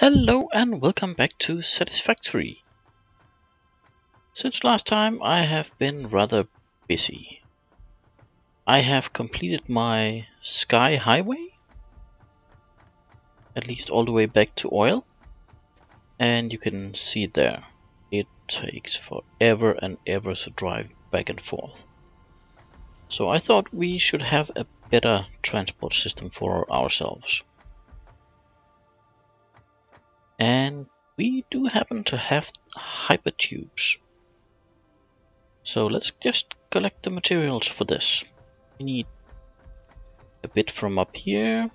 Hello and welcome back to Satisfactory. Since last time I have been rather busy. I have completed my Sky Highway, at least all the way back to oil, and you can see it there. It takes forever and ever to drive back and forth. So I thought we should have a better transport system for ourselves. And we do happen to have hypertubes. So let's just collect the materials for this. We need a bit from up here.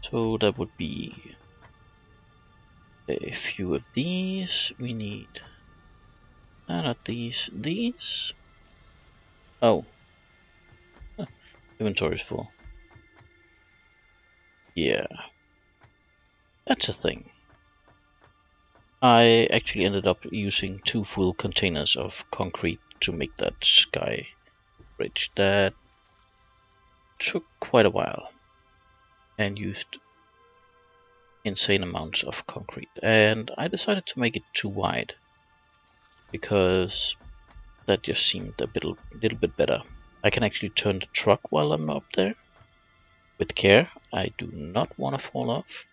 So that would be a few of these. We need not these, these. Oh, inventory is full. Yeah. That's a thing. I actually ended up using two full containers of concrete to make that sky bridge. That took quite a while and used insane amounts of concrete. And I decided to make it too wide because that just seemed a little, little bit better. I can actually turn the truck while I'm up there with care. I do not want to fall off.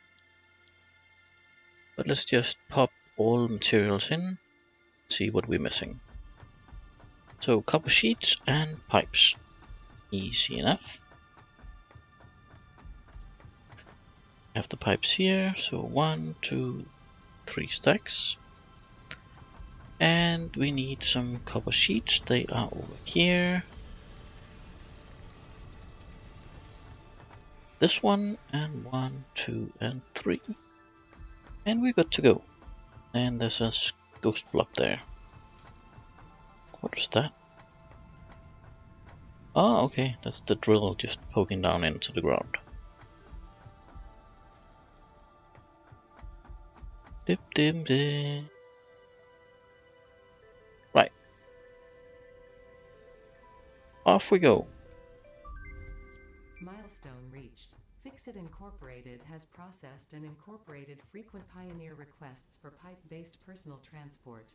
But let's just pop all materials in, see what we're missing. So copper sheets and pipes. Easy enough. Have the pipes here, so one, two, three stacks. And we need some copper sheets, they are over here. This one, and one, two, and three. And we're good to go. And there's a ghost block there. What was that? Oh, okay, that's the drill just poking down into the ground. Dip dim dip. Right. Off we go. Milestone reached. FICSIT Incorporated has processed and incorporated frequent Pioneer requests for pipe-based personal transport.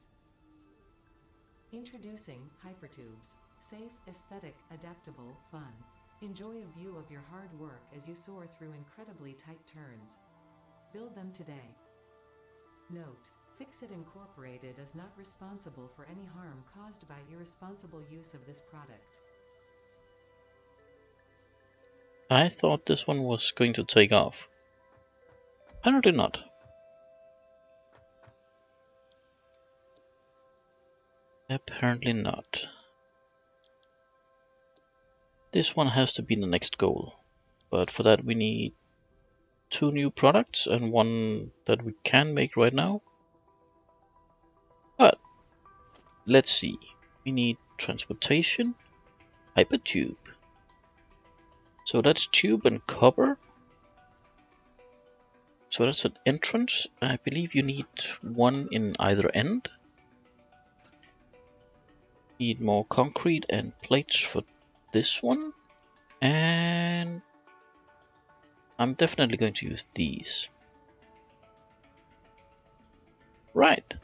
Introducing Hypertubes. Safe, aesthetic, adaptable, fun. Enjoy a view of your hard work as you soar through incredibly tight turns. Build them today. Note: FICSIT Incorporated is not responsible for any harm caused by irresponsible use of this product. I thought this one was going to take off. Apparently not. Apparently not. This one has to be the next goal. But for that we need two new products and one that we can make right now. But let's see. We need transportation, hypertube. So that's tube and copper. So that's an entrance. I believe you need one in either end. Need more concrete and plates for this one. And I'm definitely going to use these. Right.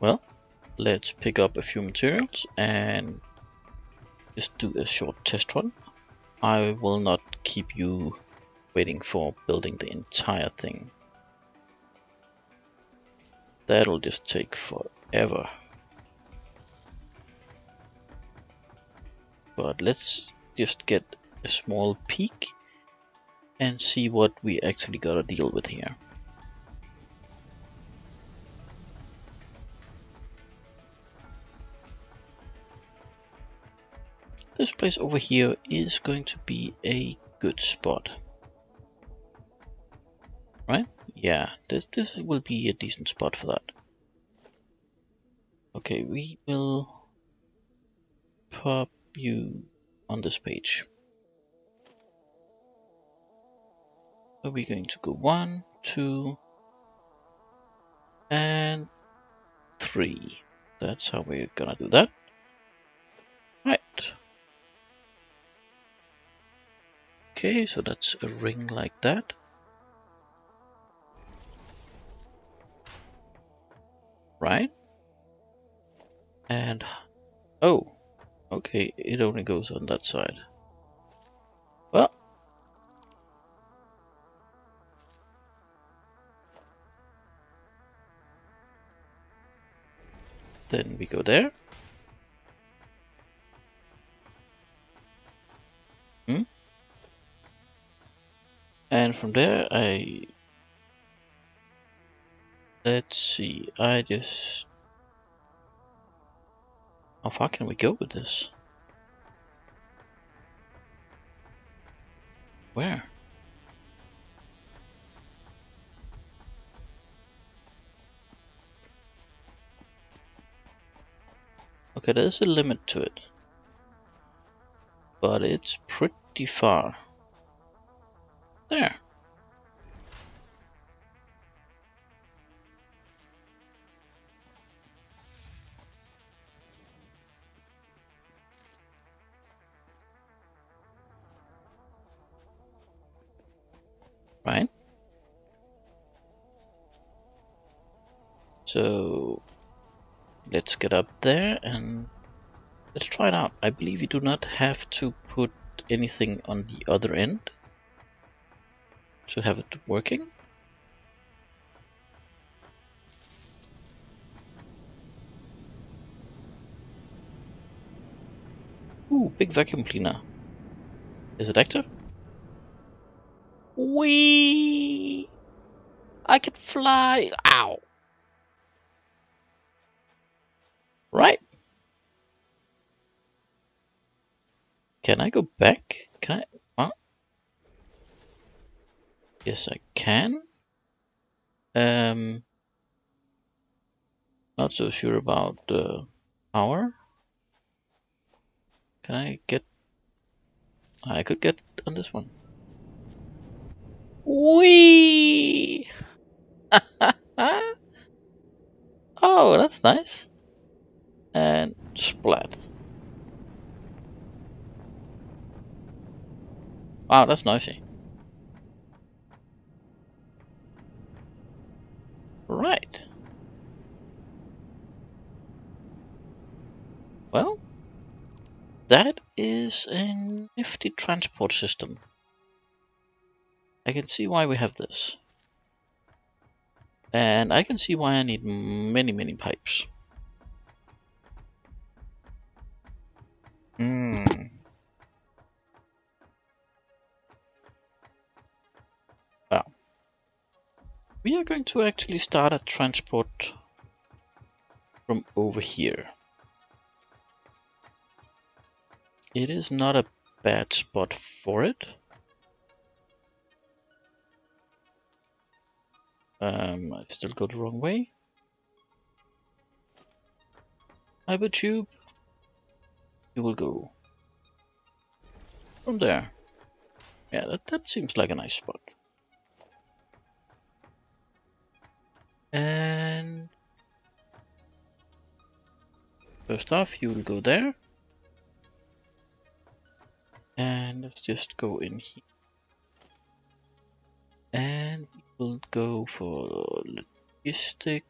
Well, let's pick up a few materials and just do a short test run. I will not keep you waiting for building the entire thing. That'll just take forever. But let's just get a small peek and see what we actually gotta deal with here. This place over here is going to be a good spot. Right? Yeah, this, this will be a decent spot for that. Okay, we will pop you on this page. We're going to go one, two, and three. That's how we're gonna do that. Okay, so that's a ring like that. Right? And, oh, okay, it only goes on that side. Well, then we go there. And from there I let's see, I just how far can we go with this? Where? Okay, there's a limit to it. But it's pretty far. There. Right? So let's get up there and let's try it out. I believe you do not have to put anything on the other end to have it working. Ooh, big vacuum cleaner. Is it active? Wee! I can fly! Ow! Right. Can I go back? Can I? Yes, I can. Um, not so sure about the power. Can I get? I could get on this one. Wee! oh, that's nice. And splat. Wow, that's noisy. Right. Well, that is a nifty transport system. I can see why we have this. And I can see why I need many, many pipes. Hmm. Well, we are going to actually start a transport from over here. It is not a bad spot for it. Um, I still go the wrong way. Hypertube you will go from there. Yeah, that, that seems like a nice spot. And first off, you will go there. And let's just go in here. And we'll go for logistic.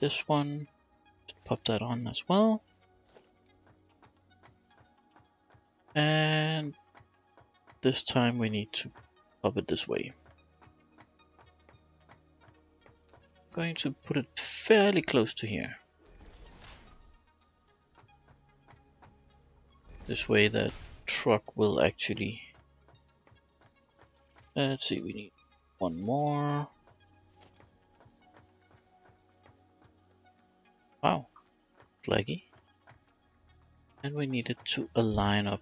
This one pop that on as well. And this time we need to pop it this way. Going to put it fairly close to here. This way that truck will actually... Uh, let's see, we need one more. Wow laggy. And we needed to align up.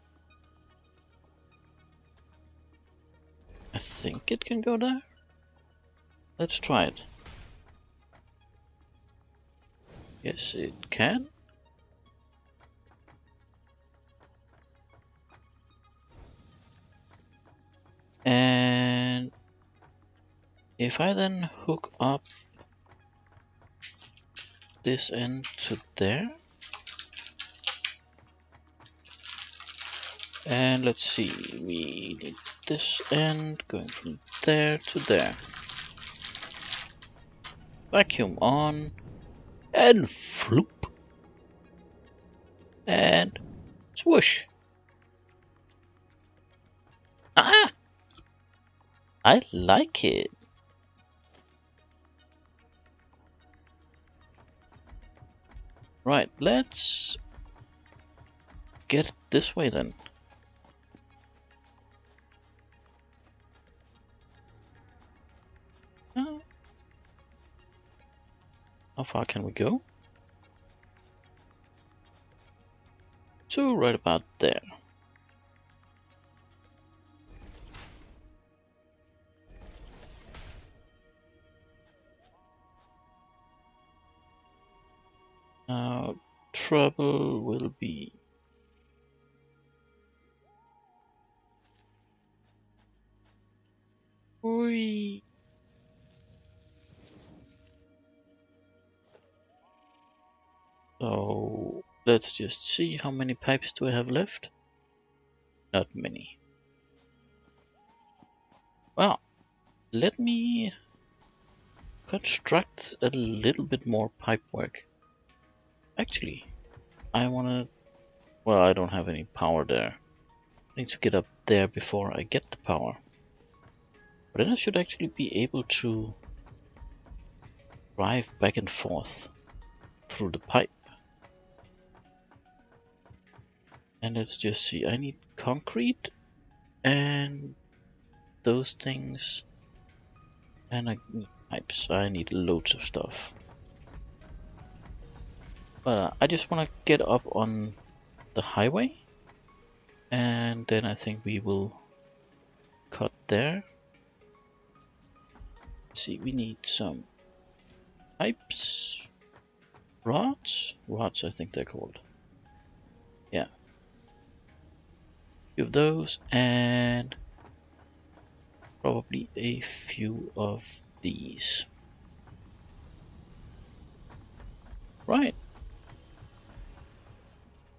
I think it can go there. Let's try it. Yes, it can. If I then hook up this end to there. And let's see, we need this end going from there to there. Vacuum on and floop and swoosh. Ah! I like it. Right, let's get this way then. Uh, how far can we go? So right about there. Now trouble will be Oi. So let's just see how many pipes do I have left. Not many. Well, let me construct a little bit more pipe work. Actually, I wanna... Well, I don't have any power there. I need to get up there before I get the power. But then I should actually be able to drive back and forth through the pipe. And let's just see, I need concrete and those things. And I need pipes, I need loads of stuff. But uh, I just want to get up on the highway. And then I think we will cut there. Let's see, we need some pipes, rods, rods I think they're called. Yeah. A few of those and probably a few of these. Right.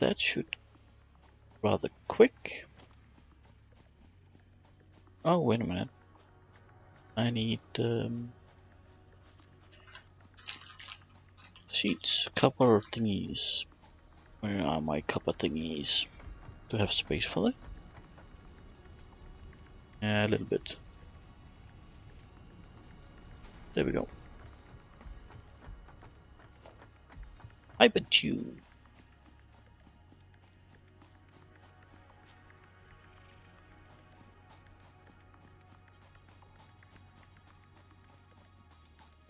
That should rather quick. Oh, wait a minute. I need um, sheets, copper thingies. Where are my copper thingies? Do I have space for that? Yeah, a little bit. There we go. Hypertube.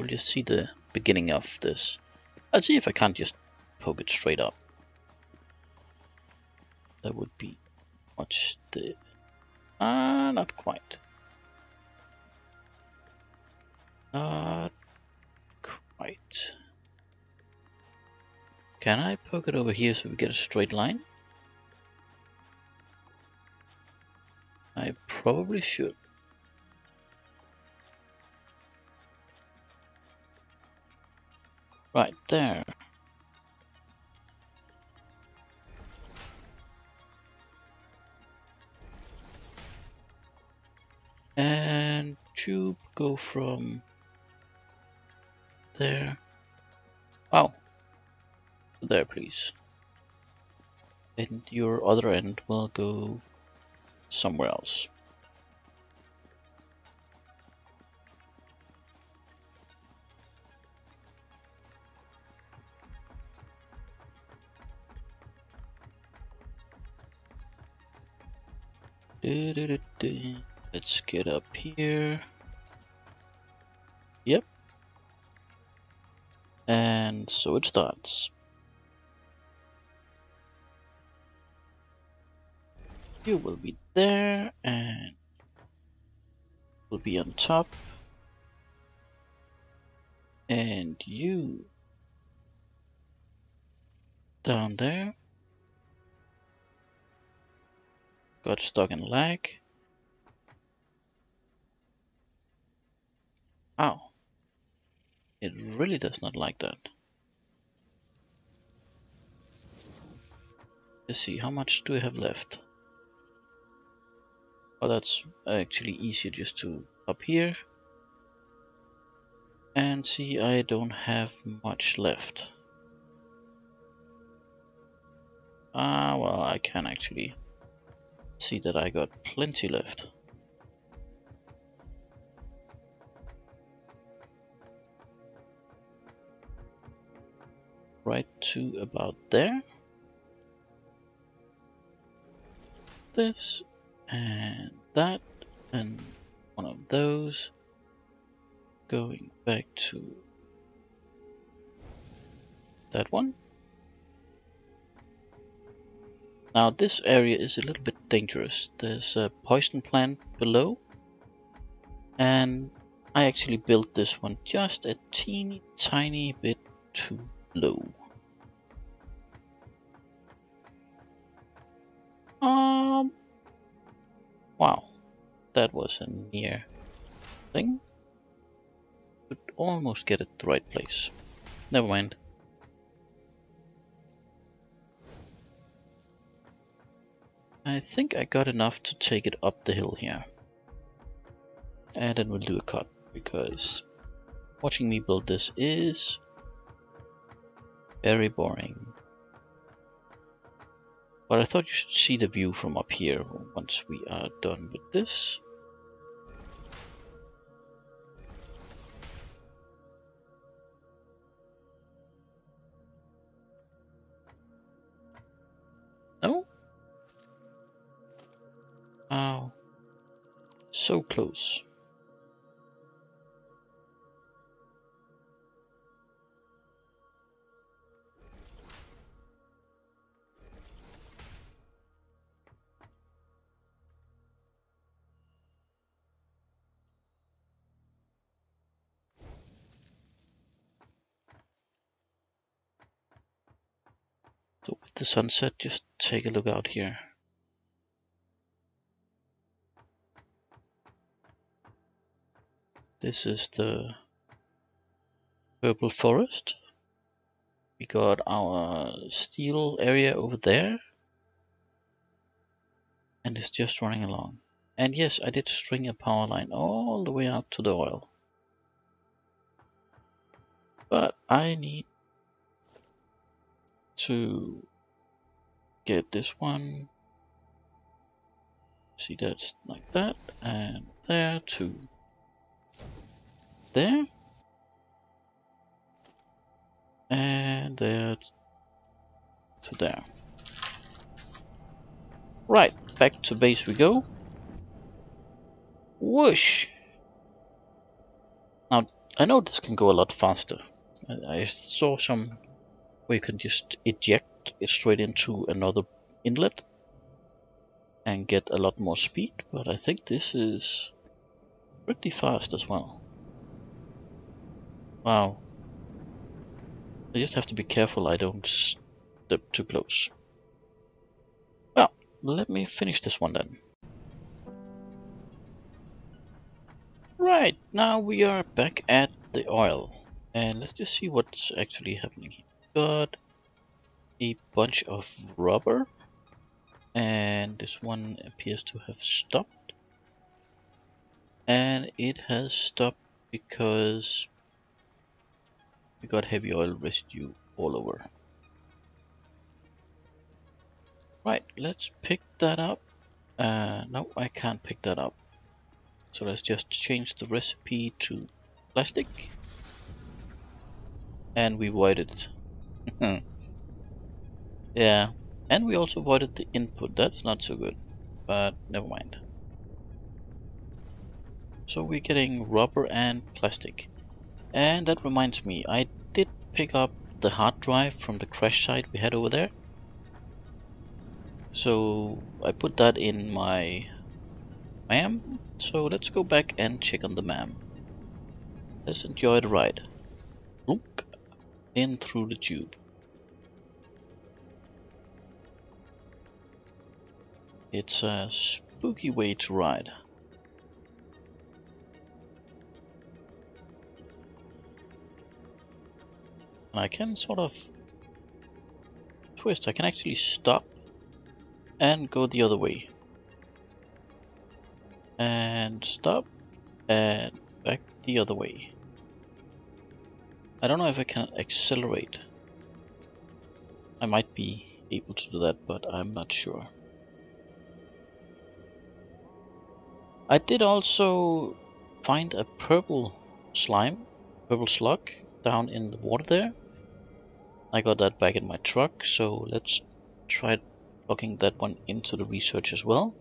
We'll just see the beginning of this. I'll see if I can't just poke it straight up. That would be much the... Ah, uh, not quite. Not quite. Can I poke it over here so we get a straight line? I probably should. Right there. And tube go from there. Wow. there please. And your other end will go somewhere else. Let's get up here. Yep. And so it starts. You will be there and will be on top. And you down there. Got stuck in lag. Ow. It really does not like that. Let's see, how much do we have left? Oh, that's actually easier just to up here. And see, I don't have much left. Ah, well, I can actually see that I got plenty left. Right to about there. This and that and one of those going back to that one. Now this area is a little bit dangerous. There's a poison plant below and I actually built this one just a teeny tiny bit too low. Um, wow, that was a near thing. Could almost get it the right place. Never mind. I think I got enough to take it up the hill here. And then we'll do a cut, because watching me build this is very boring. But I thought you should see the view from up here once we are done with this. So close. So with the sunset, just take a look out here. This is the purple forest. We got our steel area over there. And it's just running along. And yes, I did string a power line all the way out to the oil. But I need to get this one. See that's like that and there to there and there to there. Right, back to base we go. Whoosh! Now, I know this can go a lot faster. I, saw some where you can just eject it straight into another inlet and get a lot more speed, but I think this is pretty fast as well. Wow. I just have to be careful I don't step too close. Well, let me finish this one then. Right, now we are back at the oil. And let's just see what's actually happening here. Got a bunch of rubber. And this one appears to have stopped. And it has stopped because we got heavy oil residue all over. Right, let's pick that up. Uh, no, I can't pick that up. So let's just change the recipe to plastic. And we voided it. yeah, and we also voided the input. That's not so good, but never mind. So we're getting rubber and plastic. And that reminds me, I did pick up the hard drive from the crash site we had over there. So I put that in my MAM. So let's go back and check on the MAM. Let's enjoy the ride. Look in through the tube. It's a spooky way to ride. And I can sort of twist. I can actually stop and go the other way. And stop. And back the other way. I don't know if I can accelerate. I might be able to do that, but I'm not sure. I did also find a purple slime, purple slug, down in the water there. I got that back in my truck, so let's try plugging that one into the research as well.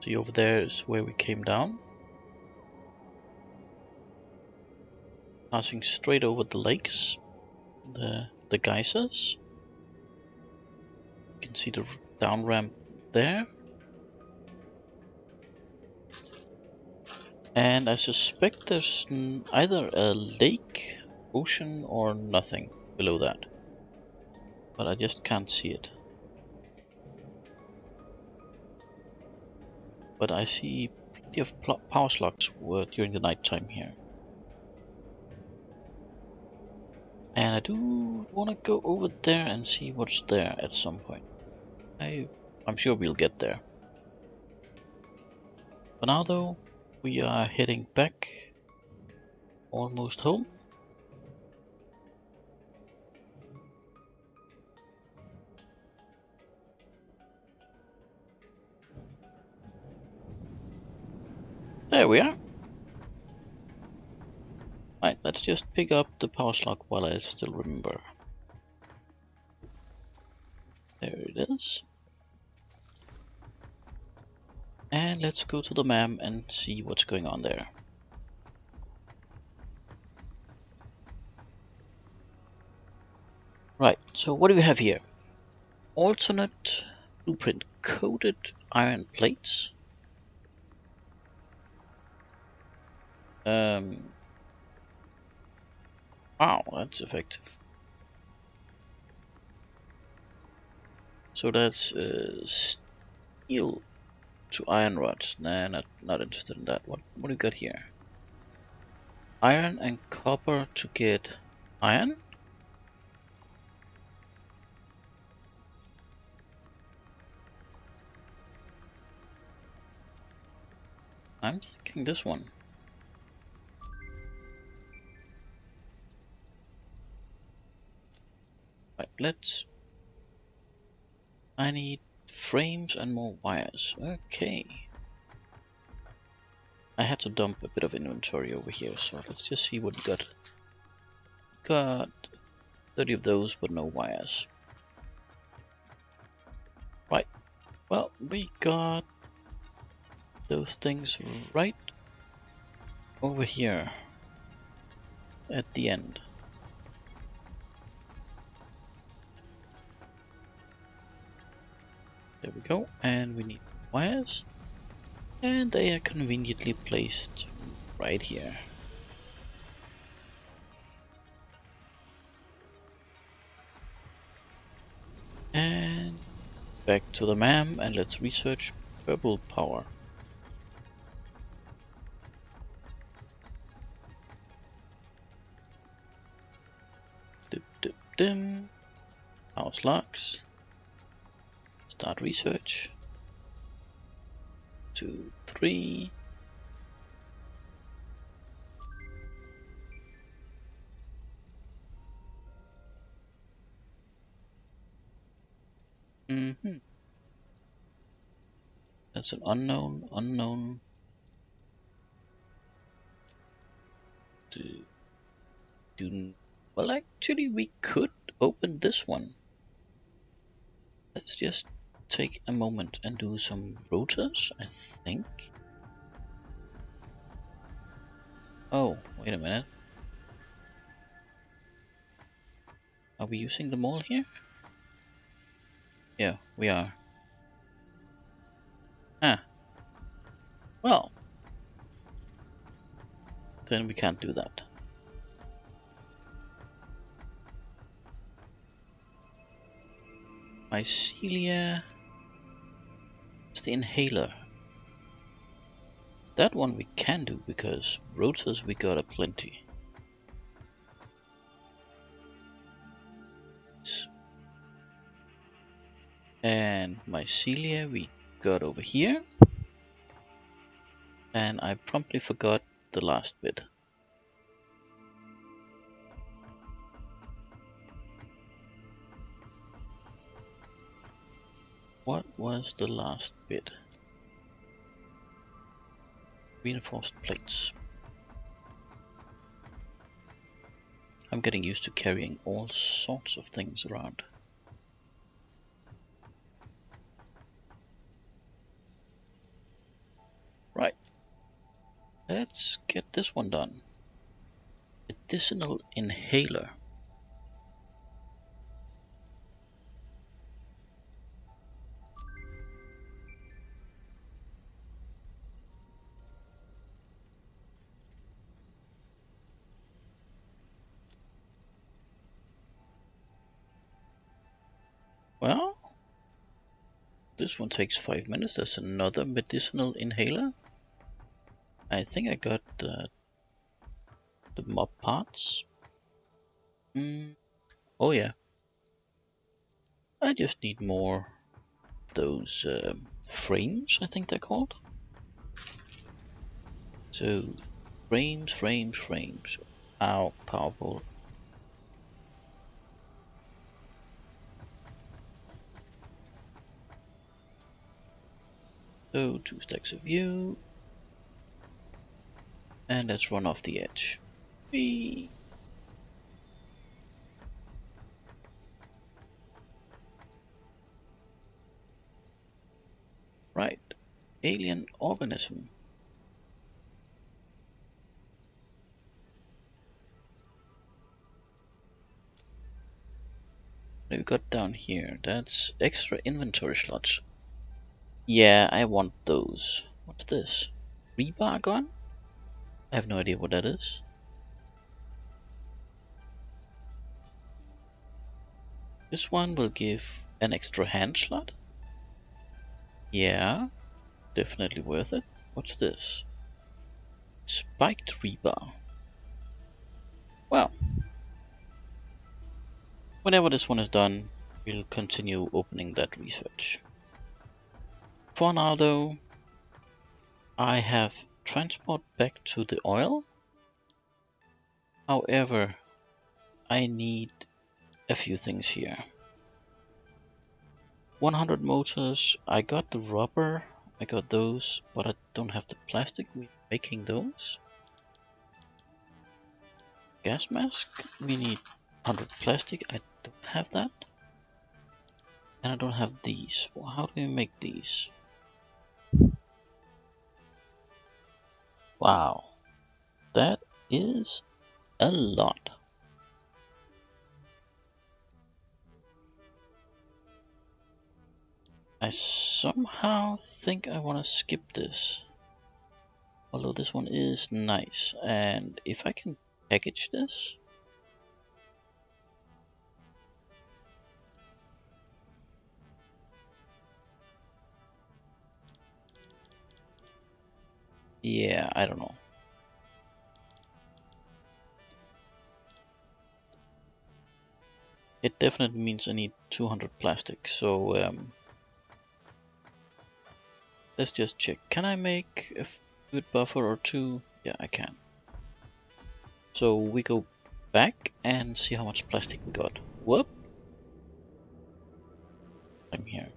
See over there is where we came down. Passing straight over the lakes, the, the geysers. You can see the down ramp there. And I suspect there's either a lake, ocean, or nothing below that. But I just can't see it. But I see plenty of power slugs during the night time here. And I do want to go over there and see what's there at some point. I, I'm sure we'll get there. For now though, we are heading back almost home. There we are. Right, let's just pick up the power slug while I still remember. There it is. And let's go to the map and see what's going on there. Right, so what do we have here? Alternate blueprint coated iron plates. Um, wow, that's effective. So that's uh, steel to iron rods. Nah, not not interested in that. What what do we got here? Iron and copper to get iron. I'm thinking this one. Right, let's... I need frames and more wires. Okay. I had to dump a bit of inventory over here, so let's just see what we got. Got 30 of those, but no wires. Right. Well, we got those things right over here at the end. There we go, and we need wires. And they are conveniently placed right here. And back to the MAM and let's research purple power. Dip, dip, dim. House locks. Start research. Two, three. Mm-hmm. That's an unknown, unknown. Do, do, well, actually, we could open this one. Let's just take a moment and do some rotors, I think. Oh, wait a minute. Are we using them all here? Yeah, we are. Ah. Well. Then we can't do that. Mycelia the inhaler. That one we can do because rotors we got a plenty. And mycelia we got over here. And I promptly forgot the last bit. What was the last bit? Reinforced plates. I'm getting used to carrying all sorts of things around. Right. Let's get this one done. Medicinal inhaler. This one takes five minutes. There's another medicinal inhaler. I think I got uh, the mob parts. Mm. Oh yeah. I just need more those uh, frames, I think they're called. So, frames, frames, frames. How powerful So two stacks of you. And let's run off the edge. Whee! Right, alien organism. What have we got down here? That's extra inventory slots. Yeah, I want those. What's this? Rebar gun? I have no idea what that is. This one will give an extra hand slot. Yeah, definitely worth it. What's this? Spiked rebar. Well, whenever this one is done, we'll continue opening that research. For now though, I have transport back to the oil. However, I need a few things here. 100 motors, I got the rubber, I got those, but I don't have the plastic, we're making those. Gas mask, we need 100 plastic, I don't have that. And I don't have these, well, how do we make these? Wow, that is a lot. I somehow think I want to skip this. Although this one is nice. And if I can package this. Yeah, I don't know. It definitely means I need 200 plastic, so um, let's just check. Can I make a good buffer or two? Yeah, I can. So we go back and see how much plastic we got. Whoop! I'm here.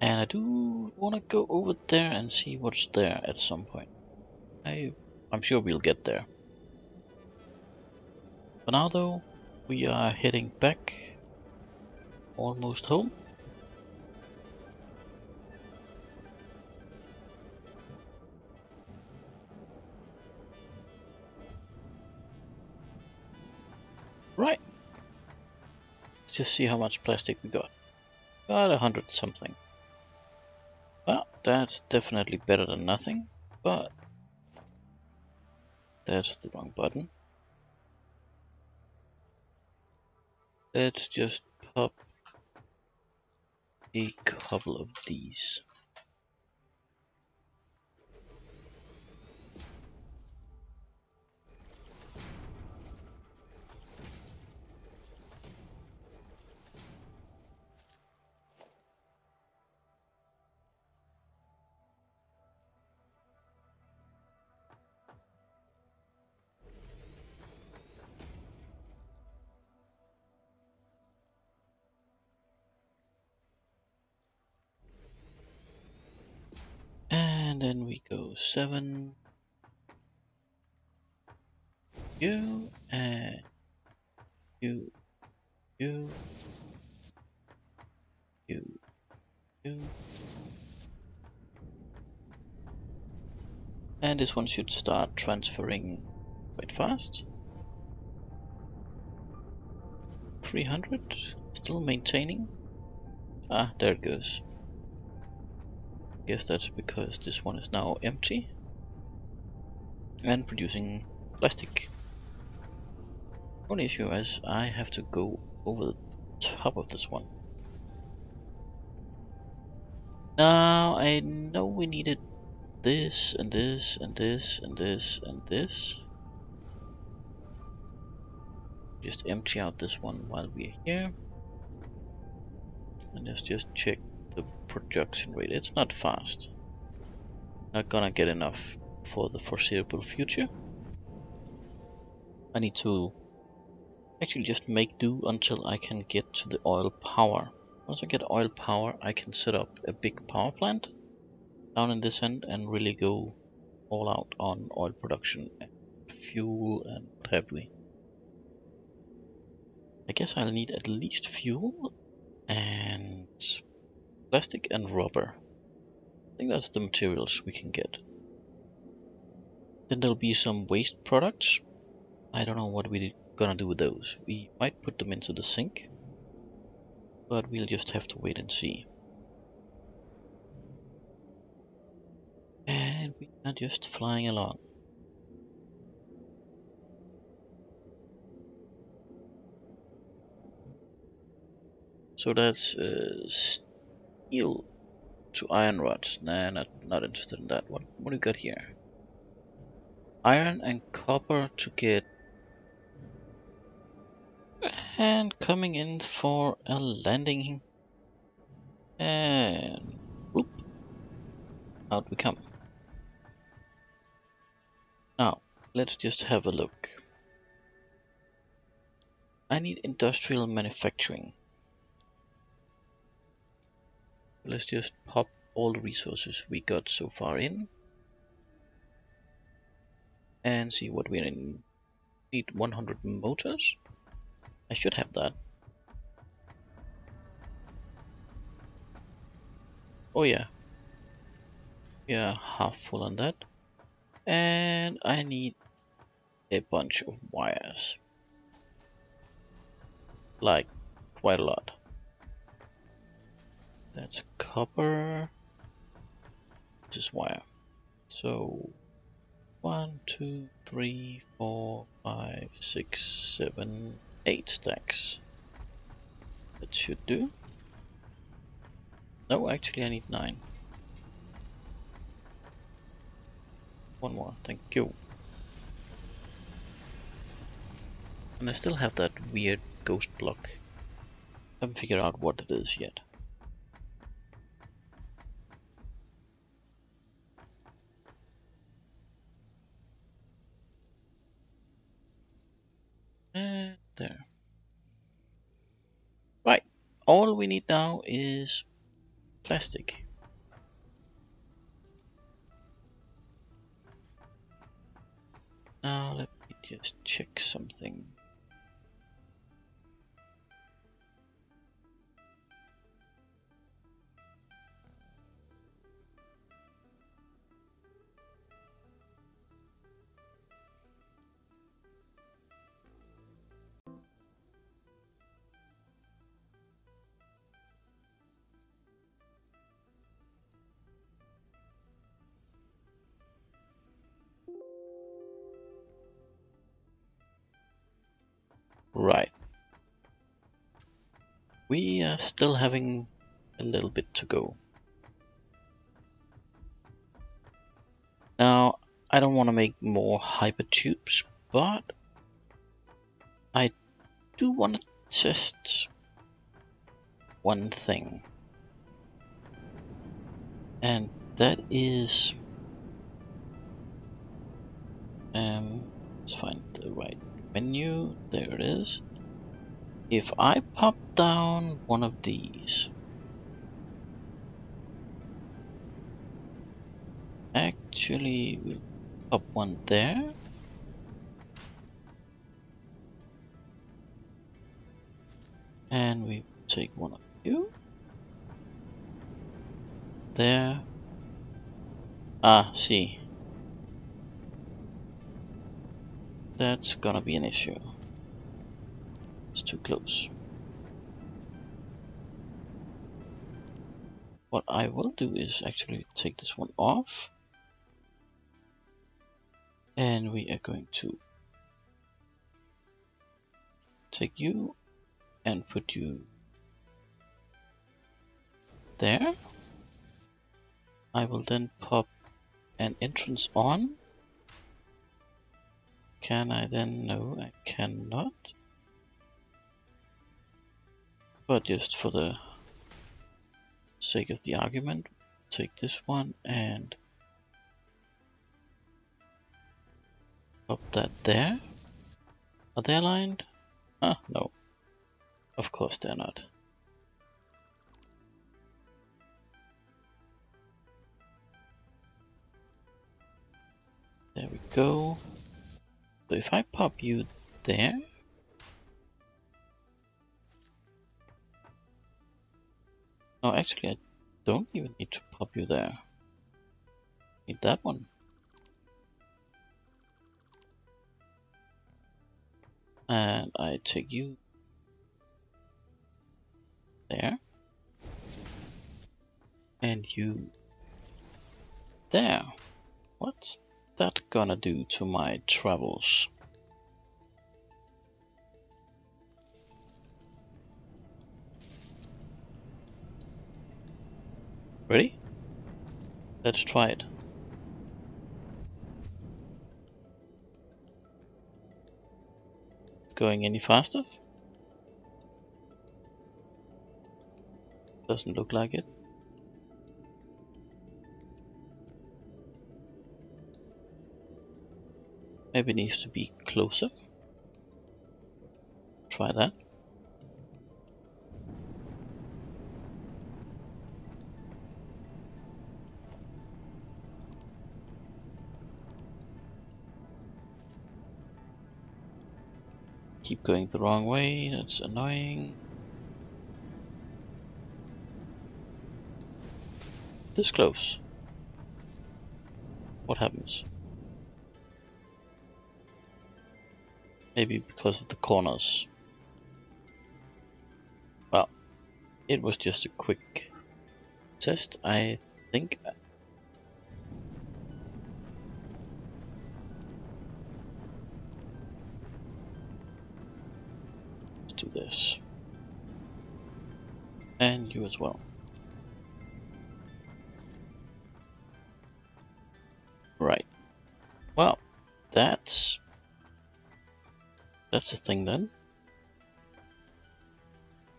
And I do want to go over there and see what's there at some point. I, I'm sure we'll get there. For now though, we are heading back almost home. Right. Let's just see how much plastic we got. Got a hundred something. That's definitely better than nothing, but that's the wrong button. Let's just pop a couple of these. Seven. You and you, you, you, you. And this one should start transferring quite fast. 300, still maintaining. Ah, there it goes. Guess that's because this one is now empty and producing plastic. Only issue is I have to go over the top of this one. Now I know we needed this and this and this and this and this. Just empty out this one while we're here. And let's just check the production rate. It's not fast. Not gonna get enough for the foreseeable future. I need to actually just make do until I can get to the oil power. Once I get oil power, I can set up a big power plant down in this end and really go all out on oil production and fuel and what have we. I guess I'll need at least fuel and plastic and rubber. I think that's the materials we can get. Then there'll be some waste products. I don't know what we're gonna do with those. We might put them into the sink, but we'll just have to wait and see. And we are just flying along. So that's uh, steel to iron rods. Nah, not, not interested in that. What, what do we got here? Iron and copper to get... And coming in for a landing. And... Whoop. Out we come. Now, let's just have a look. I need industrial manufacturing. Let's just pop all the resources we got so far in and see what we need. 100 motors? I should have that. Oh yeah. Yeah half full on that. And I need a bunch of wires. Like quite a lot that's copper. This is wire. So one, two, three, four, five, six, seven, eight stacks. That should do. No, actually I need nine. One more, thank you. And I still have that weird ghost block. Haven't figured out what it is yet. And there. Right, all we need now is plastic. Now let me just check something. We are still having a little bit to go. Now, I don't want to make more hypertubes, but I do want to test one thing. And that is... Um, let's find the right menu, there it is. If I pop down one of these, Actually, we'll pop one there. And we take one of you. There. Ah, see. That's gonna be an issue. Too close. What I will do is actually take this one off. And we are going to take you and put you there. I will then pop an entrance on. Can I then? No, I cannot. But just for the sake of the argument, take this one and pop that there. Are they aligned? Ah, no. Of course they're not. There we go. So if I pop you there, No, actually, I don't even need to pop you there. Need that one. And I take you there. And you there. What's that gonna do to my travels? Ready? Let's try it. Going any faster? Doesn't look like it. Maybe it needs to be closer. Try that. Keep going the wrong way, that's annoying. This close. What happens? Maybe because of the corners. Well, it was just a quick test. I think this. And you as well. Right. Well, that's that's a thing then.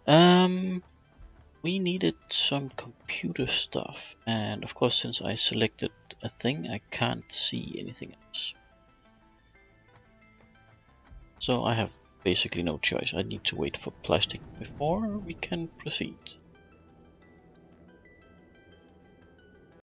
Um, we needed some computer stuff, and of course, since I selected a thing, I can't see anything else. So I have basically no choice. I need to wait for plastic before we can proceed.